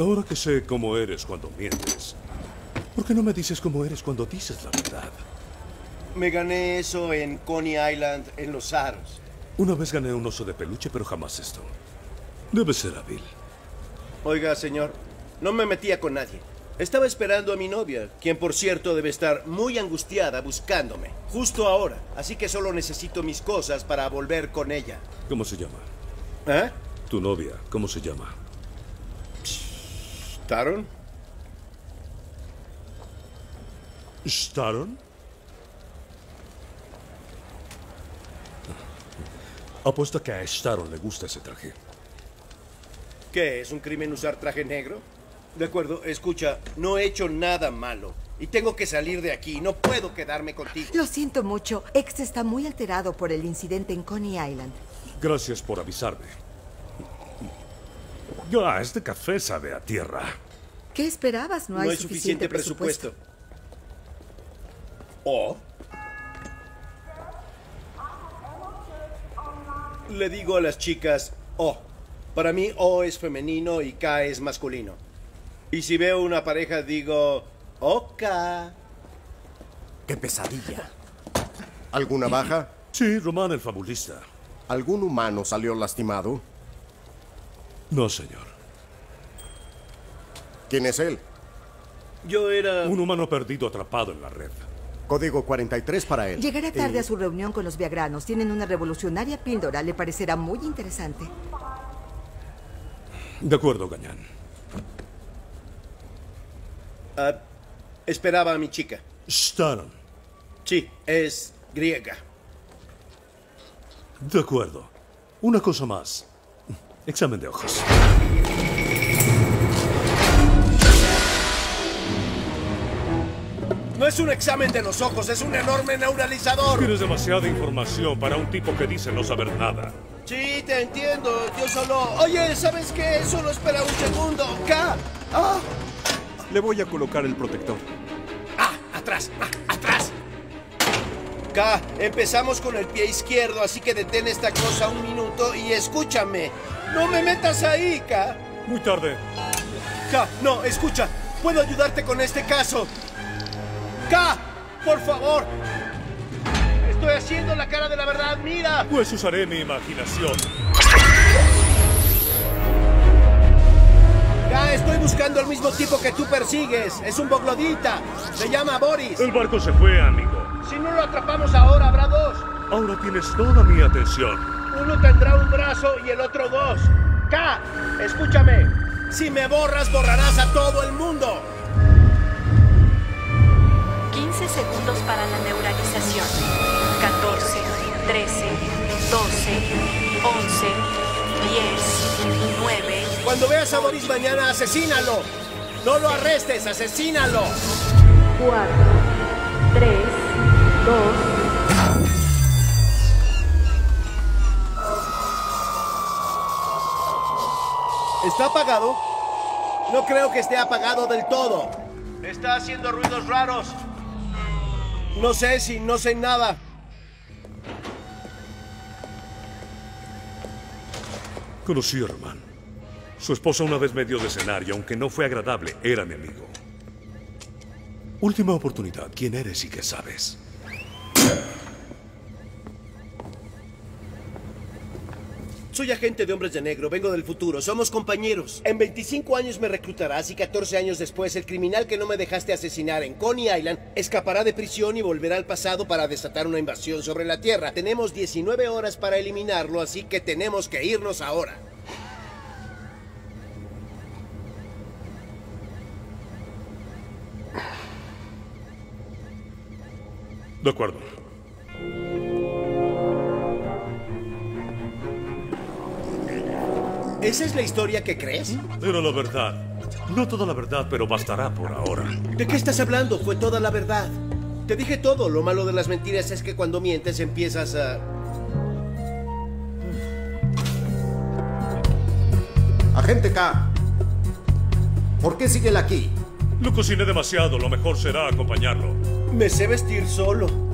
Ahora que sé cómo eres cuando mientes, ¿por qué no me dices cómo eres cuando dices la verdad? Me gané eso en Coney Island, en los aros. Una vez gané un oso de peluche, pero jamás esto. Debe ser hábil. Oiga, señor, no me metía con nadie. Estaba esperando a mi novia, quien por cierto debe estar muy angustiada buscándome, justo ahora. Así que solo necesito mis cosas para volver con ella. ¿Cómo se llama? ¿Eh? Tu novia, ¿cómo se llama? ¿Taron? ¿Staron? Apuesto que a Staron le gusta ese traje. ¿Qué? ¿Es un crimen usar traje negro? De acuerdo, escucha, no he hecho nada malo. Y tengo que salir de aquí. No puedo quedarme contigo. Lo siento mucho. Ex está muy alterado por el incidente en Coney Island. Gracias por avisarme. Ya, este café sabe a tierra. ¿Qué esperabas? No, No hay, hay suficiente presupuesto. ¿O? Le digo a las chicas O. Para mí O es femenino y K es masculino. Y si veo una pareja digo Oka. ¡Qué pesadilla! ¿Alguna baja? Sí, Román el fabulista. ¿Algún humano salió lastimado? No, señor. ¿Quién es él? Yo era... Un humano perdido atrapado en la red. Código 43 para él. Llegará tarde Eh, a su reunión con los Viagranos. Tienen una revolucionaria píldora. Le parecerá muy interesante. De acuerdo, Gañán. ah, esperaba a mi chica. Staron. Sí, es griega. De acuerdo. Una cosa más. Examen de ojos. No es un examen de los ojos, es un enorme neuralizador. Tienes demasiada información para un tipo que dice no saber nada. Sí, te entiendo. Yo solo. Oye, ¿sabes qué? Solo espera un segundo. K. Ah, Le voy a colocar el protector. ah, atrás, ah, atrás. K, empezamos con el pie izquierdo, así que detén esta cosa un minuto y escúchame. No me metas ahí, K. Muy tarde. K, no, escucha. Puedo ayudarte con este caso. K, por favor. Estoy haciendo la cara de la verdad, mira. Pues usaré mi imaginación. K, estoy buscando al mismo tipo que tú persigues. Es un boglodita. Se llama Boris. El barco se fue, amigo. Si no lo atrapamos ahora, habrá dos. Ahora tienes toda mi atención. Uno tendrá un brazo y el otro dos. K, escúchame. Si me borras, borrarás a todo el mundo. 15 segundos para la neuralización. 14, 13, 12, 11, 10, 9. Cuando veas a Boris mañana, asesínalo. No lo arrestes, asesínalo. 4, 3, 2, ¿Está apagado? No creo que esté apagado del todo. Está haciendo ruidos raros. No sé si no sé nada. Conocí a Román. Su esposa una vez me dio de cenar y aunque no fue agradable, era mi amigo. Última oportunidad. ¿Quién eres y qué sabes? Soy agente de hombres de negro, vengo del futuro, somos compañeros. En 25 años me reclutarás y 14 años después el criminal que no me dejaste asesinar en Coney Island escapará de prisión y volverá al pasado para desatar una invasión sobre la Tierra. Tenemos 19 horas para eliminarlo, así que tenemos que irnos ahora. De acuerdo. ¿Esa es la historia que crees? Era la verdad. No toda la verdad, pero bastará por ahora. ¿De qué estás hablando? Fue toda la verdad. Te dije todo. Lo malo de las mentiras es que cuando mientes empiezas a... Agente K. ¿Por qué sigue él aquí? Lo cociné demasiado. Lo mejor será acompañarlo. Me sé vestir solo.